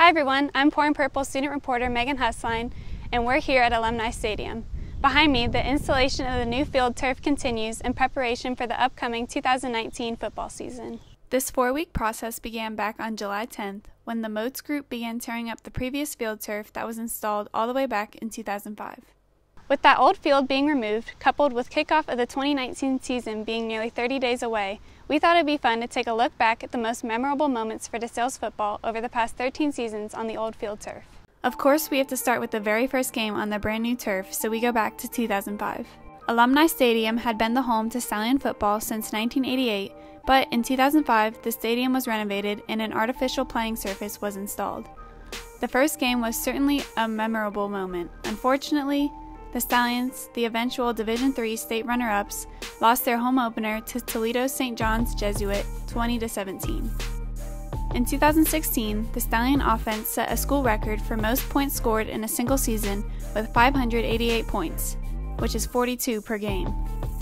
Hi everyone, I'm Pouring Purple student reporter Megan Husline, and we're here at Alumni Stadium. Behind me, the installation of the new field turf continues in preparation for the upcoming 2019 football season. This four week process began back on July 10th when the Motz Group began tearing up the previous field turf that was installed all the way back in 2005. With that old field being removed, coupled with kickoff of the 2019 season being nearly 30 days away, we thought it'd be fun to take a look back at the most memorable moments for DeSales football over the past 13 seasons on the old field turf. Of course, we have to start with the very first game on the brand new turf, so we go back to 2005. Alumni Stadium had been the home to Stallion football since 1988, but in 2005, the stadium was renovated and an artificial playing surface was installed. The first game was certainly a memorable moment. Unfortunately, the Stallions, the eventual Division III state runner-ups, lost their home opener to Toledo St. John's Jesuit 20 to 17. In 2016, the Stallion offense set a school record for most points scored in a single season with 588 points, which is 42 per game.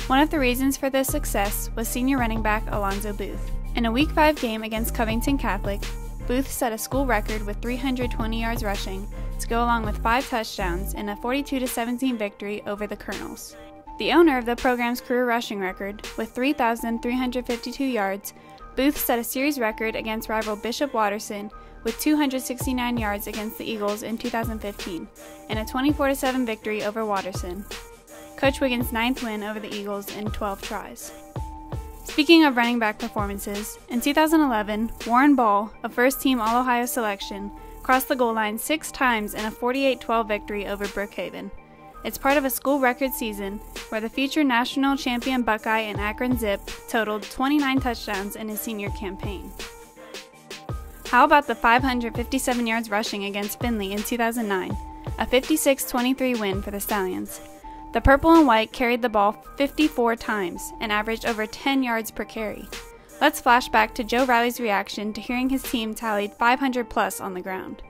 One of the reasons for this success was senior running back Alonzo Booth. In a Week 5 game against Covington Catholic, Booth set a school record with 320 yards rushing to go along with five touchdowns in a 42 17 victory over the Colonels. The owner of the program's career rushing record, with 3,352 yards, Booth set a series record against rival Bishop Watterson with 269 yards against the Eagles in 2015 and a 24 7 victory over Watterson. Coach Wiggins' ninth win over the Eagles in 12 tries. Speaking of running back performances, in 2011, Warren Ball, a first team All Ohio selection, crossed the goal line six times in a 48 12 victory over Brookhaven. It's part of a school record season where the future national champion Buckeye and Akron Zip totaled 29 touchdowns in his senior campaign. How about the 557 yards rushing against Findlay in 2009, a 56 23 win for the Stallions? The purple and white carried the ball 54 times and averaged over 10 yards per carry. Let's flash back to Joe Riley's reaction to hearing his team tallied 500 plus on the ground.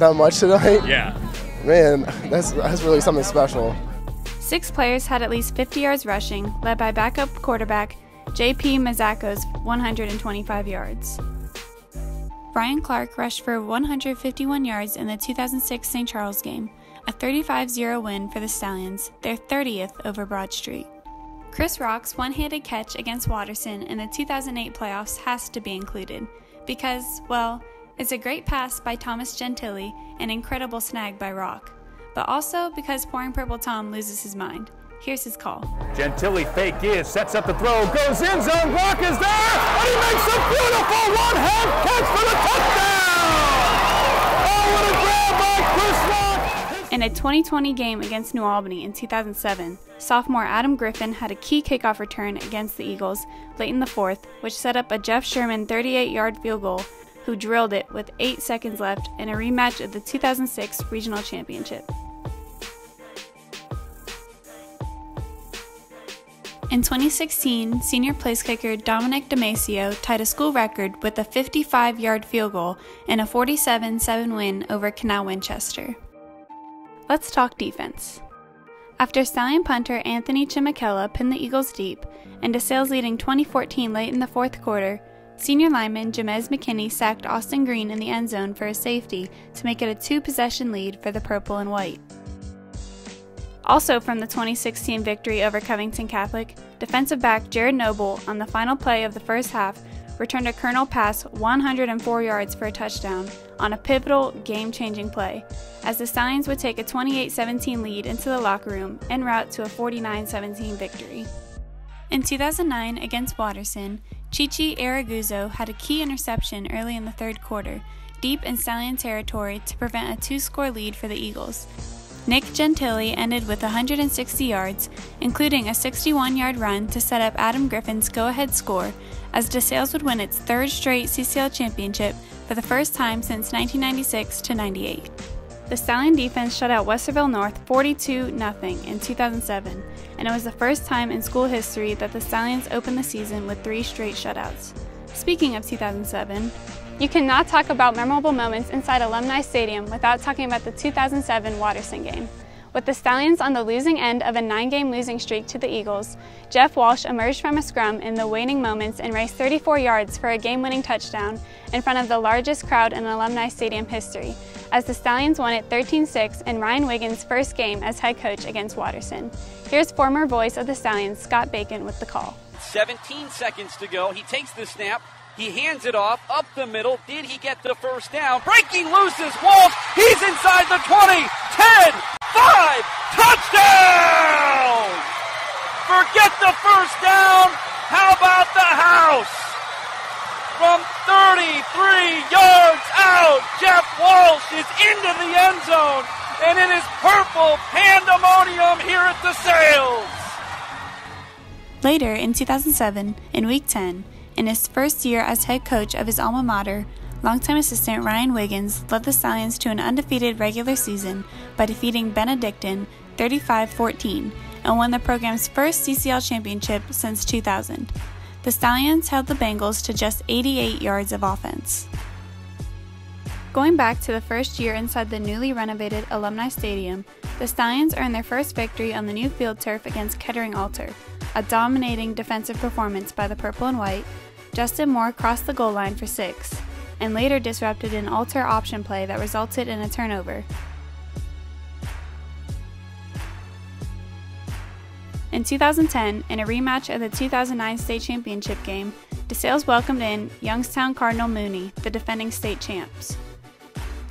That much tonight? Yeah. Man, that's, that's really something special. Six players had at least 50 yards rushing, led by backup quarterback J.P. Mazzaco's 125 yards. Brian Clark rushed for 151 yards in the 2006 St. Charles game, a 35 0 win for the Stallions, their 30th over Broad Street. Chris Rock's one handed catch against Watterson in the 2008 playoffs has to be included because, well, it's a great pass by Thomas Gentili, an incredible snag by Rock, but also because Pouring Purple Tom loses his mind. Here's his call. Gentili fake is, sets up the throw, goes in zone, Rock is there, and he makes a beautiful one hand catch for the touchdown! Oh, what a grab by Chris Rock! In a 2020 game against New Albany in 2007, sophomore Adam Griffin had a key kickoff return against the Eagles late in the fourth, which set up a Jeff Sherman 38 yard field goal, who drilled it with 8 seconds left in a rematch of the 2006 Regional Championship. In 2016, senior place kicker Dominic Damasio tied a school record with a 55 yard field goal in a 47 7 win over Canal Winchester. Let's talk defense. After Stallion punter Anthony Chimachella pinned the Eagles deep and DeSales leading 2014 late in the fourth quarter, senior lineman Jamez McKinney sacked Austin Green in the end zone for a safety to make it a two possession lead for the purple and white. Also from the 2016 victory over Covington Catholic, defensive back Jared Noble on the final play of the first half returned a Colonel pass 104 yards for a touchdown on a pivotal, game changing play, as the Stallions would take a 28 17 lead into the locker room en route to a 49 17 victory. In 2009 against Watterson, Chichi Araguzo had a key interception early in the third quarter, deep in Stallion territory to prevent a two score lead for the Eagles. Nick Gentili ended with 160 yards, including a 61 yard run to set up Adam Griffin's go ahead score as DeSales would win its third straight CCL championship for the first time since 1996 to 98. The Stallion defense shut out Westerville North 42 0 in 2007, and it was the first time in school history that the Stallions opened the season with three straight shutouts. Speaking of 2007, you cannot talk about memorable moments inside Alumni Stadium without talking about the 2007 Watterson game. With the Stallions on the losing end of a nine game losing streak to the Eagles, Jeff Walsh emerged from a scrum in the waning moments and raced 34 yards for a game winning touchdown in front of the largest crowd in Alumni Stadium history, as the Stallions won it 13 6 in Ryan Wiggins' first game as head coach against Watterson. Here's former voice of the Stallions, Scott Bacon, with the call. 17 seconds to go. He takes the snap. He hands it off up the middle. Did he get the first down? Breaking loose is Walsh. He's inside the 20, 10, 5, touchdown! Forget the first down. How about the house? From 33 yards is into the end zone, and it is purple pandemonium here at DeSales. Later in 2007, in Week 10, in his first year as head coach of his alma mater, longtime assistant Ryan Wiggins led the Stallions to an undefeated regular season by defeating Benedictine 35 14 and won the program's first CCL championship since 2000. The Stallions held the Bengals to just 88 yards of offense. Going back to the first year inside the newly renovated Alumni Stadium, the Stallions earned their first victory on the new field turf against Kettering Alter, a dominating defensive performance by the Purple and White. Justin Moore crossed the goal line for six, and later disrupted an Alter option play that resulted in a turnover. In 2010, in a rematch of the 2009 state championship game, DeSales welcomed in Youngstown Cardinal Mooney, the defending state champs.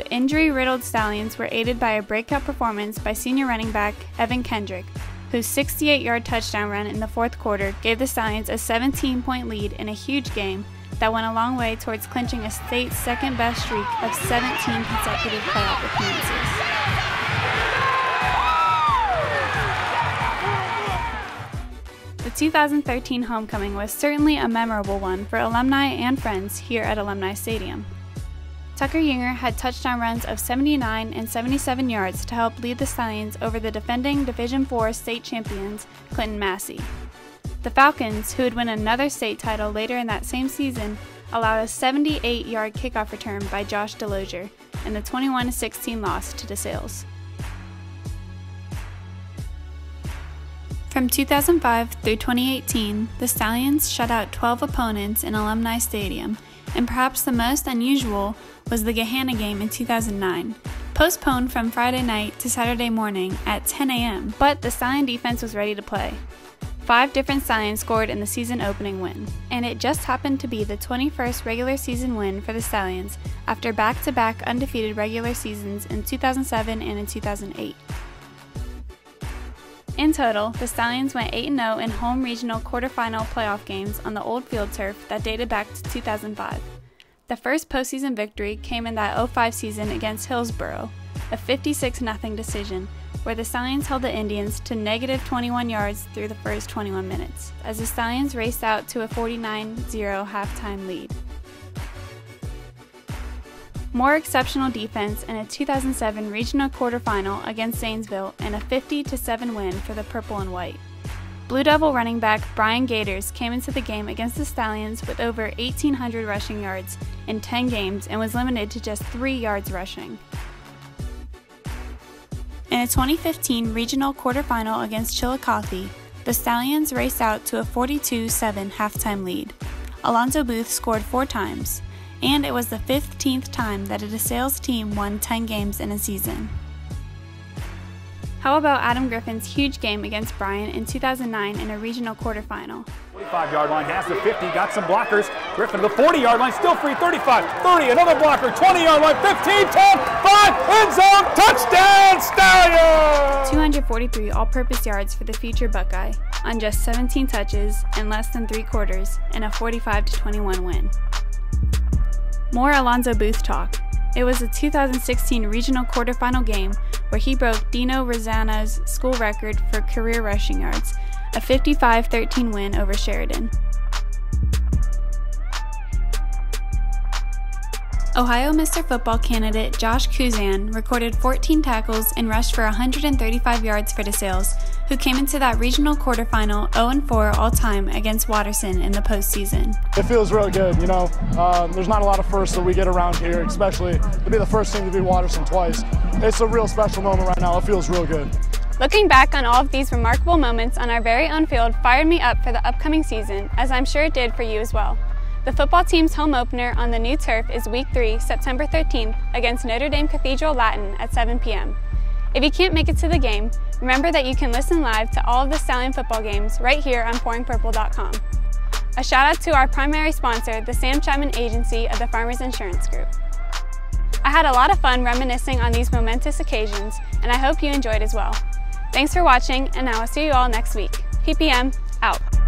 Injury riddled Stallions were aided by a breakout performance by senior running back Evan Kendrick, whose 68 yard touchdown run in the fourth quarter gave the Stallions a 17 point lead in a huge game that went a long way towards clinching a state's second best streak of 17 consecutive playoff appearances. The 2013 homecoming was certainly a memorable one for alumni and friends here at Alumni Stadium. Tucker Yinger had touchdown runs of 79 and 77 yards to help lead the Stallions over the defending Division IV state champions, Clinton Massie. The Falcons, who would win another state title later in that same season, allowed a 78 yard kickoff return by Josh Delozier in the 21 16 loss to DeSales. From 2005 through 2018, the Stallions shut out 12 opponents in Alumni Stadium and perhaps the most unusual was the Gahanna game in 2009, postponed from Friday night to Saturday morning at 10 a.m., but the Stallion defense was ready to play. Five different Stallions scored in the season opening win, and it just happened to be the 21st regular season win for the Stallions after back to back undefeated regular seasons in 2007 and in 2008. In total, the Stallions went 8 0 in home regional quarterfinal playoff games on the old field turf that dated back to 2005. The first postseason victory came in that 05 season against Hillsboro, a 56 0 decision, where the Stallions held the Indians to negative 21 yards through the first 21 minutes, as the Stallions raced out to a 49 0 halftime lead. More exceptional defense in a 2007 regional quarterfinal against Zanesville and a 50 7 win for the Purple and White. Blue Devil running back Brian Gators came into the game against the Stallions with over 1,800 rushing yards in 10 games and was limited to just 3 yards rushing. In a 2015 regional quarterfinal against Chillicothe, the Stallions raced out to a 42 7 halftime lead. Alonzo Booth scored four times, and it was the 15th time that a DeSales team won 10 games in a season. How about Adam Griffin's huge game against Bryant in 2009 in a regional quarterfinal? 45 yard line, has the 50, got some blockers. Griffin the 40 yard line, still free, 35, 30, another blocker, 20 yard line, 15, 10, 5, end zone, touchdown, Stallions! 243 all purpose yards for the future Buckeye on just 17 touches in less than three quarters in a 45 21 win. More Alonzo Booth talk. It was a 2016 regional quarterfinal game where he broke Dino Rosano's school record for career rushing yards, a 55 13 win over Sheridan. Ohio Mr. Football candidate Josh Kuzan recorded 14 tackles and rushed for 135 yards for the DeSales, who came into that regional quarterfinal 0-4 all-time against Watterson in the postseason. It feels really good, you know. Um, there's not a lot of firsts that we get around here, especially to be the first team to beat Watterson twice. It's a real special moment right now. It feels real good. Looking back on all of these remarkable moments on our very own field fired me up for the upcoming season, as I'm sure it did for you as well. The football team's home opener on the new turf is Week 3, September 13th, against Notre Dame Cathedral Latin at 7 p.m. If you can't make it to the game, remember that you can listen live to all of the Stallion football games right here on pouringpurple.com. A shout out to our primary sponsor, the Sam Chapman Agency of the Farmers Insurance Group. I had a lot of fun reminiscing on these momentous occasions, and I hope you enjoyed as well. Thanks for watching, and I will see you all next week. PPM, out.